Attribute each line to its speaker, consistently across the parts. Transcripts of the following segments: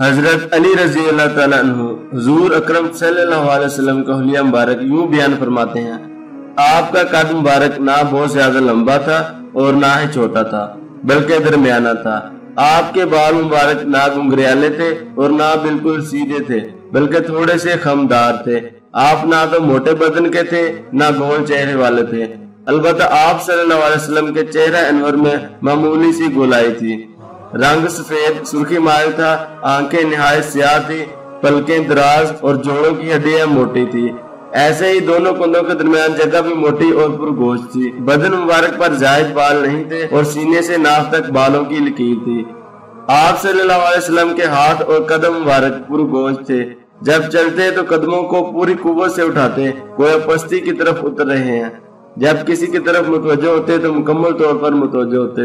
Speaker 1: حضرت علی رضی اللہ تعالیٰ عنہ، حضور اکرم صلی اللہ علیہ وسلم کا حلیہ مبارک یوں بیان فرماتے ہیں، آپ کا قد مبارک نہ بہت زیادہ لمبا تھا اور نہ ہی چھوٹا تھا، بلکہ درمیانہ تھا۔ آپ کے بال مبارک نہ گنگریالے تھے اور نہ بالکل سیدھے تھے، بلکہ تھوڑے سے خمدار تھے۔ آپ نہ تو موٹے بدن کے تھے، نہ گول چہرے والے تھے۔ البتہ آپ صلی اللہ علیہ وسلم کے چہرہ انور میں معمولی سی گولائی تھی۔ رنگ سفید، سرخی مائل تھا، آنکھیں نہایت سیاہ تھی، پلکیں دراز اور جوڑوں کی ہڈیاں موٹی تھی ایسے ہی دونوں کندوں کے درمیان جگہ بھی موٹی اور پرگوشت تھی۔ بدن مبارک پر زائد بال نہیں تھے اور سینے سے ناف تک بالوں کی لکیر تھی۔ آپ صلی اللہ علیہ وسلم کے ہاتھ اور قدم مبارک پرگوشت تھے۔ جب چلتے تو قدموں کو پوری قوت سے اٹھاتے کوئی پستی کی طرف اتر رہے ہیں۔ جب کسی کی طرف متوجہ ہوتے تو مکمل طور پر متوجہ ہوتے۔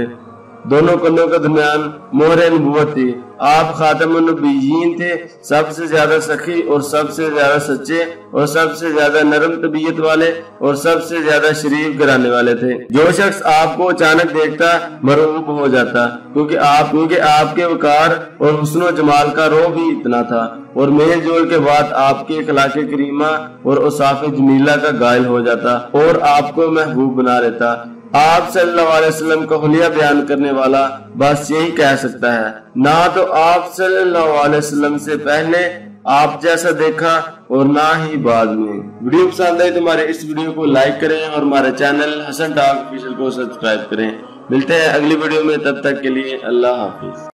Speaker 1: دونوں کندوں کے درمیان مہر نبوت تھی۔ آپ خاتم النبیین تھے، سب سے زیادہ سخی اور سب سے زیادہ سچے اور سب سے زیادہ نرم طبیعت والے اور سب سے زیادہ شریف گرانے والے تھے۔ جو شخص آپ کو اچانک دیکھتا، مرعوب ہو جاتا، کیونکہ آپ کیونکہ آپ کے وقار اور حسن و جمال کا رو بھی اتنا تھا۔ اور میل جول کے بعد آپ کے اخلاق کریمہ اور اصاف جمیلہ کا گائل ہو جاتا اور آپ کو محبوب بنا لیتا۔ آپ صلی اللہ علیہ وسلم کا حلیہ بیان کرنے والا بس یہی کہہ سکتا ہے۔ نہ تو آپ صلی اللہ علیہ وسلم سے پہلے آپ جیسا دیکھا اور نہ ہی بعد میں۔ ویڈیو پسند آئی تو ہمارے اس ویڈیو کو لائک کریں اور ہمارے چینل حسن ڈاک کو سبسکرائب کریں۔ ملتے ہیں اگلی ویڈیو میں، تب تک کے لیے اللہ حافظ۔